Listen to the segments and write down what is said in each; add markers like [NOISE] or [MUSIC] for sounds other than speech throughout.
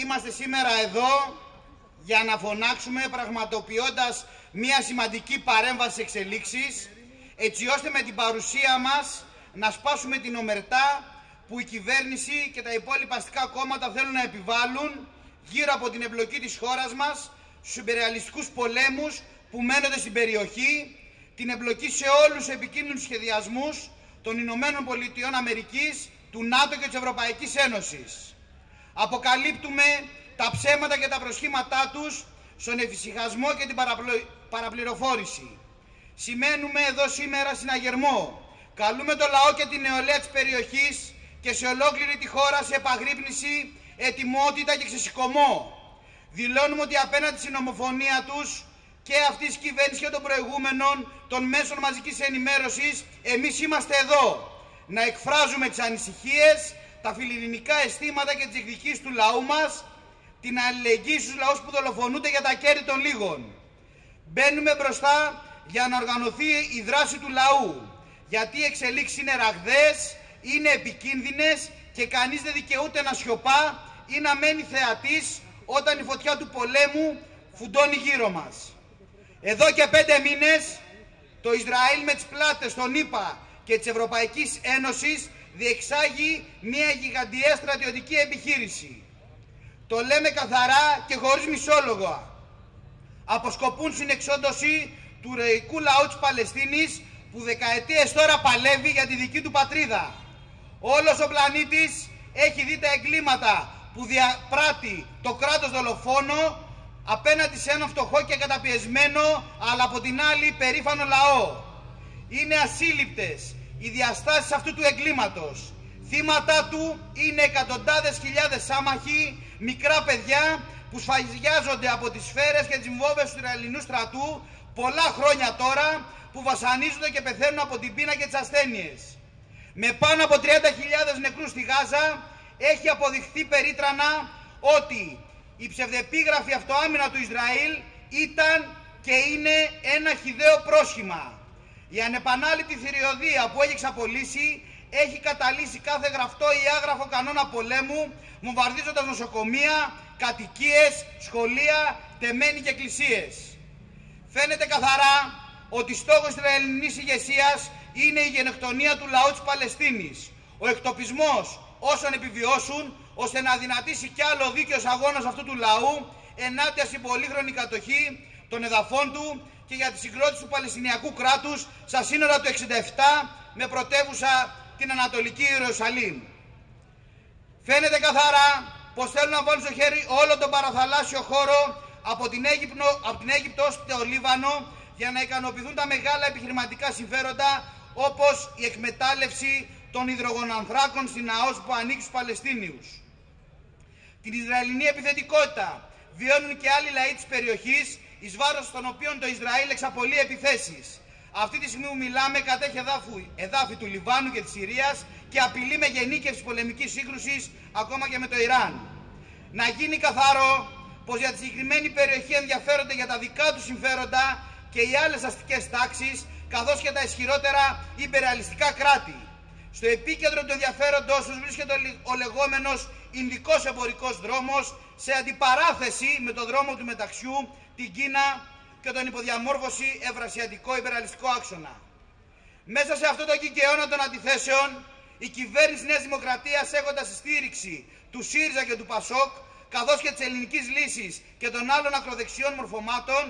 Είμαστε σήμερα εδώ για να φωνάξουμε πραγματοποιώντας μια σημαντική παρέμβαση εξελίξεις έτσι ώστε με την παρουσία μας να σπάσουμε την ομερτά που η κυβέρνηση και τα υπόλοιπα αστικά κόμματα θέλουν να επιβάλλουν γύρω από την εμπλοκή της χώρας μας στους υπεριαλιστικούς πολέμους που μένονται στην περιοχή, την εμπλοκή σε όλους τους επικίνδυνους σχεδιασμούς των Ηνωμένων Πολιτειών Αμερικής, του ΝΑΤΟ και της Ευρωπαϊκής Ένωσης. Αποκαλύπτουμε τα ψέματα και τα προσχήματά τους στον εφησυχασμό και την παραπληροφόρηση. Σημαίνουμε εδώ σήμερα συναγερμό. Καλούμε το λαό και την νεολαία της περιοχής και σε ολόκληρη τη χώρα σε επαγρύπνηση, ετοιμότητα και ξεσηκωμό. Δηλώνουμε ότι απέναντι στην ομοφωνία τους και αυτής της κυβέρνησης και των προηγούμενων των μέσων μαζικής ενημέρωσης, εμείς είμαστε εδώ να εκφράζουμε τις ανησυχίες, τα φιλιρινικά αισθήματα και τις εκδικήσεις του λαού μας, την αλληλεγγύη στους λαούς που δολοφονούνται για τα κέρδη των λίγων. Μπαίνουμε μπροστά για να οργανωθεί η δράση του λαού, γιατί οι εξελίξεις είναι ραγδαίες, είναι επικίνδυνες και κανείς δεν δικαιούται να σιωπά ή να μένει θεατής όταν η φωτιά του πολέμου φουντώνει γύρω μας. Εδώ και πέντε μήνες το Ισραήλ με τις πλάτες των ΗΠΑ και της Ευρωπαϊκής Ένωσης διεξάγει μια γιγαντιαία στρατιωτική επιχείρηση. Το λέμε καθαρά και χωρίς μισόλογο. Αποσκοπούν στην εξόντωση του ρεϊκού λαού της Παλαιστίνης που δεκαετίες τώρα παλεύει για τη δική του πατρίδα. Όλος ο πλανήτης έχει δει τα εγκλήματα που διαπράττει το κράτος δολοφόνο απέναντι σε ένα φτωχό και καταπιεσμένο αλλά από την άλλη περήφανο λαό. Είναι ασύλληπτες οι διαστάσεις αυτού του εγκλήματος. Θύματα του είναι εκατοντάδες χιλιάδες άμαχοι, μικρά παιδιά που σφαγιάζονται από τις σφαίρες και τις βόμβες του Ισραηλινού στρατού πολλά χρόνια τώρα που βασανίζονται και πεθαίνουν από την πείνα και τις ασθένειες. Με πάνω από 30.000 νεκρούς στη Γάζα έχει αποδειχθεί περίτρανα ότι η ψευδεπίγραφη αυτοάμυνα του Ισραήλ ήταν και είναι ένα χιδαίο πρόσχημα. Η ανεπανάληπτη θηριωδία που έχει εξαπολύσει έχει καταλύσει κάθε γραφτό ή άγραφο κανόνα πολέμου, βομβαρδίζοντας νοσοκομεία, κατοικίες, σχολεία, τεμένοι και εκκλησίες. Φαίνεται καθαρά ότι στόχος της ελληνικής ηγεσίας είναι η γενοκτονία του λαού της Παλαιστίνης, ο εκτοπισμός όσων επιβιώσουν ώστε να δυνατήσει κι άλλο δίκαιος αγώνας αυτού του λαού ενάντια στην πολύχρονη κατοχή των εδαφών του και για τη συγκρότηση του Παλαιστινιακού κράτους στα σύνορα του 67 με πρωτεύουσα την Ανατολική Ιερουσαλήμ. Φαίνεται καθαρά πως θέλουν να βάλουν στο χέρι όλο τον παραθαλάσσιο χώρο από την, Αίγυπτο, από την Αίγυπτο στο Λίβανο για να ικανοποιηθούν τα μεγάλα επιχειρηματικά συμφέροντα όπως η εκμετάλλευση των υδρογονανθράκων στην ΑΟΣ που ανήκει στους Παλαιστίνιους την Ισραηλινή επιθετικότητα. Βιώνουν και άλλοι λαοί της περιοχής, εις βάρος των οποίων το Ισραήλ εξαπολύει επιθέσεις. Αυτή τη στιγμή που μιλάμε κατέχει εδάφου, εδάφη του Λιβάνου και της Συρίας και απειλεί με γενίκευση πολεμικής σύγκρουσης ακόμα και με το Ιράν. Να γίνει καθαρό πως για τη συγκεκριμένη περιοχή ενδιαφέρονται για τα δικά τους συμφέροντα και οι άλλες αστικές τάξεις καθώς και τα ισχυρότερα υπεραλιστικά κράτη. Στο επίκεντρο του ενδιαφέροντός τους βρίσκεται ο λεγόμενος Ινδικός εμπορικός δρόμος σε αντιπαράθεση με το δρόμο του μεταξιού, την Κίνα και τον υποδιαμόρφωση ευρασιατικό υπεραλιστικό άξονα. Μέσα σε αυτό το κικαιώνα των αντιθέσεων, η κυβέρνηση Νέας Δημοκρατίας έχοντας στήριξη του ΣΥΡΙΖΑ και του ΠΑΣΟΚ, καθώς και της ελληνικής λύσης και των άλλων ακροδεξιών μορφωμάτων,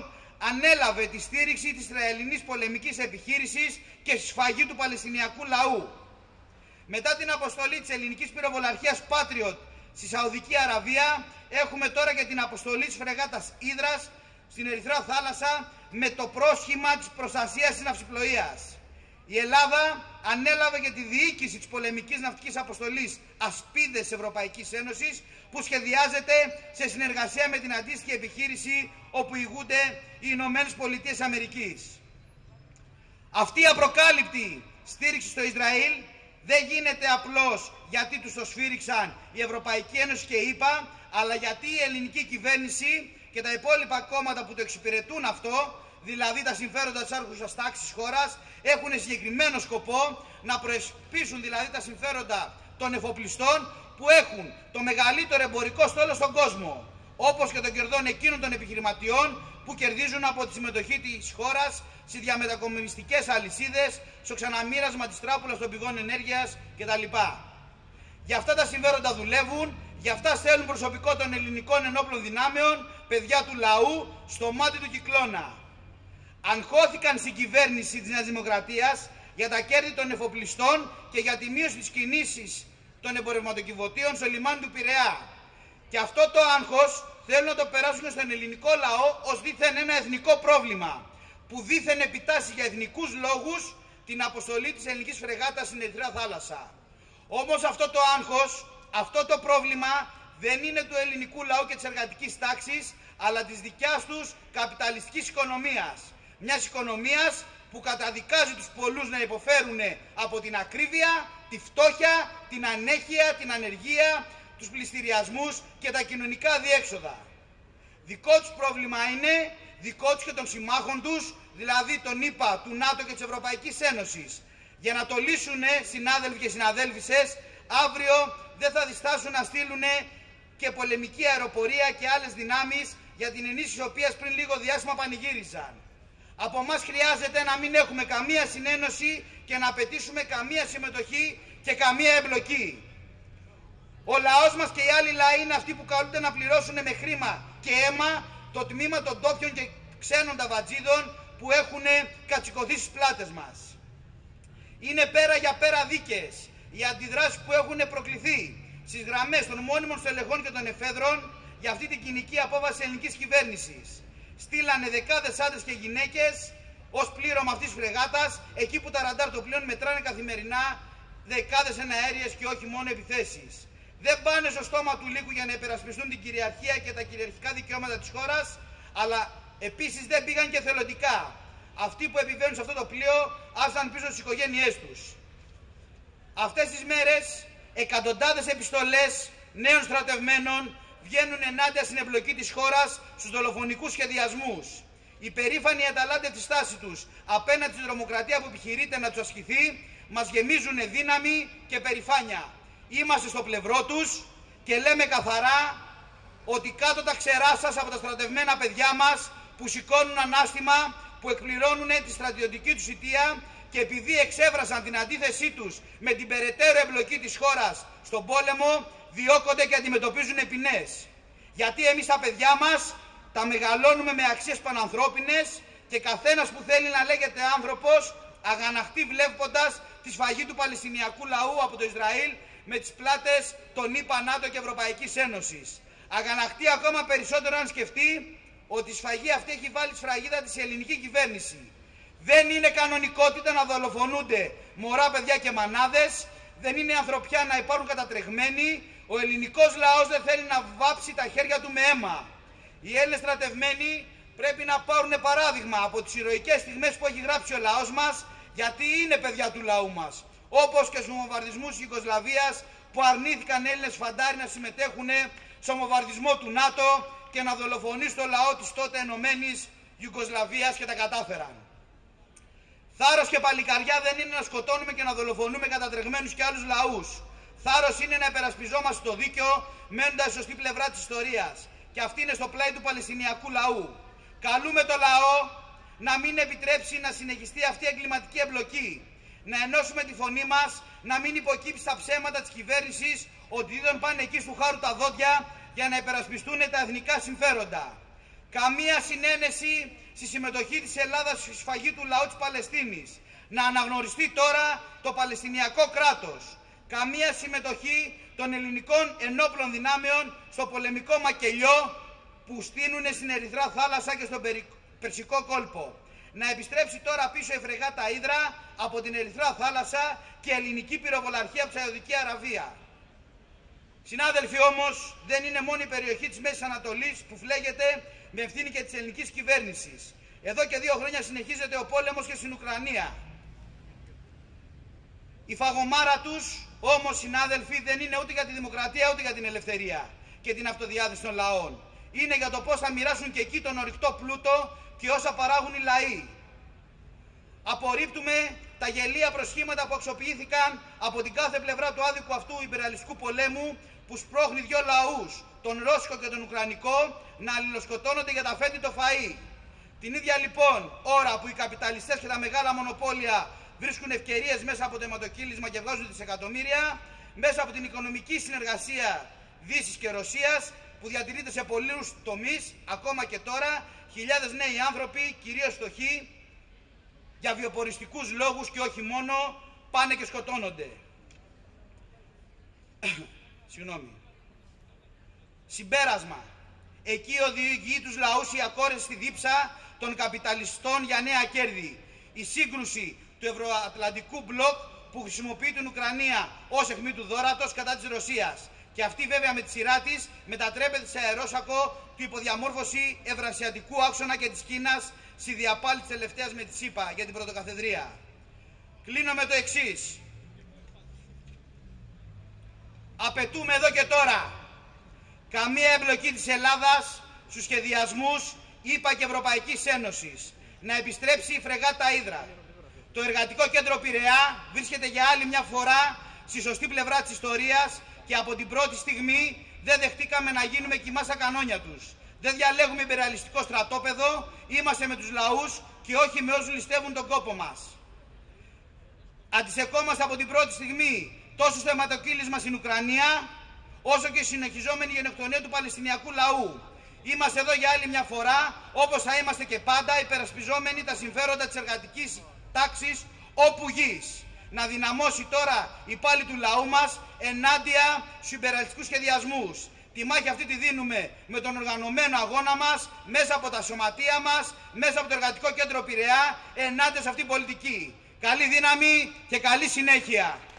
ανέλαβε τη στήριξη της Ισραηλινής πολεμικής επιχείρησης και σφαγή του Παλαιστινιακού λαού. Μετά την αποστολή της ελληνικής πυροβολαρχίας Patriot στη Σαουδική Αραβία έχουμε τώρα και την αποστολή της φρεγάτας Ήδρας στην Ερυθρά Θάλασσα με το πρόσχημα της προστασίας της ναυσιπλοείας. Η Ελλάδα ανέλαβε και τη διοίκηση της πολεμικής ναυτικής αποστολής Ασπίδες Ευρωπαϊκής Ένωσης που σχεδιάζεται σε συνεργασία με την αντίστοιχη επιχείρηση όπου ηγούνται οι Ηνωμένες Πολιτείες Αμερικής. Αυτή η απροκάλυπτη στήριξη στο Ισραήλ δεν γίνεται απλώς γιατί τους το σφύριξαν η Ευρωπαϊκή Ένωση και η ΕΠΑ, αλλά γιατί η ελληνική κυβέρνηση και τα υπόλοιπα κόμματα που το εξυπηρετούν αυτό, δηλαδή τα συμφέροντα της άρχουσας τάξης χώρας, έχουν συγκεκριμένο σκοπό να προεσπίσουν δηλαδή τα συμφέροντα των εφοπλιστών, που έχουν το μεγαλύτερο εμπορικό στόλο στον κόσμο, όπως και των κερδών εκείνων των επιχειρηματιών που κερδίζουν από τη συμμετοχή της χώρας σε διαμετακομιστικές αλυσίδες, στο ξαναμοίρασμα της τράπουλας των πηγών ενέργειας κτλ. Για αυτά τα συμφέροντα δουλεύουν, για αυτά στέλνουν προσωπικό των ελληνικών ενόπλων δυνάμεων, παιδιά του λαού, στο μάτι του κυκλώνα. Αγχώθηκαν στην κυβέρνηση της Νέας Δημοκρατίας για τα κέρδη των εφοπλιστών και για τη μείωση της κινήσης των εμπορευματοκιβωτίων στο λιμάνι του Πειραιά. Και αυτό το άγχος θέλουν να το περάσουν στον ελληνικό λαό ως δίθεν ένα εθνικό πρόβλημα που δίθεν επιτάσσει για εθνικούς λόγους την αποστολή της ελληνικής φρεγάτας στην Ερυθρά θάλασσα. Όμως αυτό το άγχος, αυτό το πρόβλημα δεν είναι του ελληνικού λαού και της εργατικής τάξης, αλλά της δικιάς τους καπιταλιστικής οικονομίας. Μιας οικονομίας που καταδικάζει τους πολλούς να υποφέρουν από την ακρίβεια, τη φτώχεια, την ανέχεια, την ανεργία, τους πληστηριασμούς και τα κοινωνικά διέξοδα. Δικό τους πρόβλημα είναι, δικό τους και των συμμάχων τους, δηλαδή τον ΗΠΑ, του ΝΑΤΟ και της Ευρωπαϊκής Ένωσης. Για να το λύσουν, συνάδελφοι και συναδέλφισες, αύριο δεν θα διστάσουν να στείλουν και πολεμική αεροπορία και άλλες δυνάμεις για την ενίσχυση οποίας πριν λίγο διάστημα πανηγύριζαν. Από εμάς χρειάζεται να μην έχουμε καμία συνένωση και να απαιτήσουμε καμία συμμετοχή και καμία εμπλοκή. Ο λαός μας και οι άλλοι λαοί είναι αυτοί που καλούνται να πληρώσουν με χρήμα και αίμα το τμήμα των τόπιων και ξένων ταβατζίδων που έχουν κατσικωθεί στις πλάτες μας. Είναι πέρα για πέρα δίκαιες οι αντιδράσεις που έχουν προκληθεί στις γραμμές των μόνιμων στελεχών και των εφέδρων για αυτή την κοινική απόβαση ελληνικής κυβέρνησης. Στείλανε δεκάδες άντρες και γυναίκες ως πλήρωμα αυτής της φρεγάτας, εκεί που τα ραντάρ το πλέον μετράνε καθημερινά δεκάδες εναέριες και όχι μόνο επιθέσεις. Δεν πάνε στο στόμα του λύκου για να υπερασπιστούν την κυριαρχία και τα κυριαρχικά δικαιώματα της χώρας, αλλά επίσης δεν πήγαν και θελοντικά. Αυτοί που επιβαίνουν σε αυτό το πλοίο άφησαν πίσω τις οικογένειές τους. Αυτές τις μέρες εκατοντάδες επιστολές νέων στρατευμένων βγαίνουν ενάντια στην εμπλοκή της χώρας στους δολοφονικούς σχεδιασμούς. Οι περήφανοι αταλάντε τη στάση τους απέναντι στη δρομοκρατία που επιχειρείται να τους ασκηθεί μας γεμίζουν δύναμη και περηφάνεια. Είμαστε στο πλευρό τους και λέμε καθαρά ότι κάτω τα ξερά σας από τα στρατευμένα παιδιά μας που σηκώνουν ανάστημα, που εκπληρώνουν τη στρατιωτική τους ηττία και επειδή εξέφρασαν την αντίθεσή τους με την περαιτέρω εμπλοκή της χώρας στον πόλεμο, διώκονται και αντιμετωπίζουν ποινές. Γιατί εμείς τα παιδιά μας τα μεγαλώνουμε με αξίες πανανθρώπινες και καθένας που θέλει να λέγεται άνθρωπος αγαναχτεί βλέποντας τη σφαγή του Παλαιστινιακού λαού από το Ισραήλ με τις πλάτες των ΗΠΑ, ΝΑΤΟ και Ευρωπαϊκής Ένωσης. Αγαναχτεί ακόμα περισσότερο αν σκεφτεί ότι η σφαγή αυτή έχει βάλει τη σφραγίδα της ελληνική κυβέρνηση. Δεν είναι κανονικότητα να δολοφονούνται μωρά παιδιά και μανάδες, δεν είναι ανθρωπιά να υπάρχουν κατατρεγμένοι, ο ελληνικός λαός δεν θέλει να βάψει τα χέρια του με αίμα. Οι Έλληνες στρατευμένοι πρέπει να πάρουν παράδειγμα από τις ηρωικές στιγμές που έχει γράψει ο λαός μας, γιατί είναι παιδιά του λαού μας. Όπως και στους βομβαρδισμούς της Ιουγκοσλαβίας που αρνήθηκαν Έλληνες φαντάροι να συμμετέχουν στο βομβαρδισμό του ΝΑΤΟ και να δολοφονήσουν το λαό της τότε ενωμένης Ιουγκοσλαβίας και τα κατάφεραν. Θάρρος και παλικαριά δεν είναι να σκοτώνουμε και να δολοφονούμε κατατρεγμένους και άλλους λαούς. Θάρρος είναι να υπερασπιζόμαστε το δίκαιο μένοντας στη σωστή πλευρά της ιστορίας. Και αυτή είναι στο πλάι του Παλαιστινιακού λαού. Καλούμε το λαό να μην επιτρέψει να συνεχιστεί αυτή η εγκληματική εμπλοκή. Να ενώσουμε τη φωνή μας, να μην υποκύψει στα ψέματα της κυβέρνησης ότι δεν πάνε εκεί στου χάρου τα δόντια για να υπερασπιστούν τα εθνικά συμφέροντα. Καμία συνένεση στη συμμετοχή της Ελλάδας στη σφαγή του λαού της Παλαιστίνης. Να αναγνωριστεί τώρα το Παλαιστινιακό κράτος καμία συμμετοχή των ελληνικών ενόπλων δυνάμεων στο πολεμικό μακελιό που στείνουν στην Ερυθρά θάλασσα και στον Περσικό κόλπο. Να επιστρέψει τώρα πίσω η φρεγάτα Ήδρα από την Ερυθρά θάλασσα και ελληνική πυροβολαρχία από τη Σαουδική Αραβία. Συνάδελφοι όμως δεν είναι μόνο η περιοχή της Μέσης Ανατολής που φλέγεται με ευθύνη και της ελληνικής κυβέρνησης. Εδώ και δύο χρόνια συνεχίζεται ο πόλεμος και στην Ουκρανία. Η φαγωμάρα τους Όμως, συνάδελφοι, δεν είναι ούτε για τη δημοκρατία ούτε για την ελευθερία και την αυτοδιάθεση των λαών. Είναι για το πώς θα μοιράσουν και εκεί τον ορυκτό πλούτο και όσα παράγουν οι λαοί. Απορρίπτουμε τα γελία προσχήματα που αξιοποιήθηκαν από την κάθε πλευρά του άδικου αυτού υπεραλιστικού πολέμου που σπρώχνει δύο λαούς, τον Ρώσικο και τον Ουκρανικό, να αλληλοσκοτώνονται για τα φέτη το φαΐ. Την ίδια λοιπόν ώρα που οι καπιταλιστές και τα μεγάλα μονοπόλια βρίσκουν ευκαιρίες μέσα από το αιματοκύλισμα και βγάζουν δισεκατομμύρια, μέσα από την οικονομική συνεργασία Δύσης και Ρωσίας, που διατηρείται σε πολλούς τομείς, ακόμα και τώρα, χιλιάδες νέοι άνθρωποι, κυρίως φτωχοί, για βιοποριστικούς λόγους και όχι μόνο, πάνε και σκοτώνονται. [COUGHS] Συγγνώμη. Συμπέρασμα. Εκεί οδηγεί τους λαούς οι ακόρες στη δίψα των καπιταλιστών για νέα κέρδη. Η σύγκρουση του ευρωατλαντικού μπλοκ που χρησιμοποιεί την Ουκρανία ως αιχμή του δόρατος κατά της Ρωσίας. Και αυτή βέβαια με τη σειρά της μετατρέπεται σε αερόσακο του υποδιαμόρφωση ευρασιατικού άξονα και της Κίνας στη διαπάλη της τελευταίας με τη ΣΥΠΑ για την πρωτοκαθεδρία. Κλείνω με το εξής. Απαιτούμε εδώ και τώρα καμία εμπλοκή της Ελλάδας στους σχεδιασμούς ΗΠΑ και Ευρωπαϊκής Ένωσης να επιστρέψει η φρεγάτα Ήδρα. Το Εργατικό Κέντρο Πειραιά βρίσκεται για άλλη μια φορά στη σωστή πλευρά της ιστορίας και από την πρώτη στιγμή δεν δεχτήκαμε να γίνουμε κοιμά στα κανόνια τους. Δεν διαλέγουμε υπεραλιστικό στρατόπεδο, είμαστε με τους λαούς και όχι με όσους ληστεύουν τον κόπο μας. Αντισεκόμαστε από την πρώτη στιγμή τόσο στο αιματοκύλισμα στην Ουκρανία, όσο και συνεχιζόμενη γενοκτονία του Παλαιστινιακού λαού. Είμαστε εδώ για άλλη μια φορά, όπως θα είμαστε και πάντα, υπερασπιζόμενοι τα συμφέροντα της εργατικής τάξης όπου γης. Να δυναμώσει τώρα η πάλη του λαού μας ενάντια στους υπεραλιστικούς σχεδιασμούς. Τη μάχη αυτή τη δίνουμε με τον οργανωμένο αγώνα μας, μέσα από τα σωματεία μας, μέσα από το Εργατικό Κέντρο Πειραιά, ενάντια σε αυτή την πολιτική. Καλή δύναμη και καλή συνέχεια.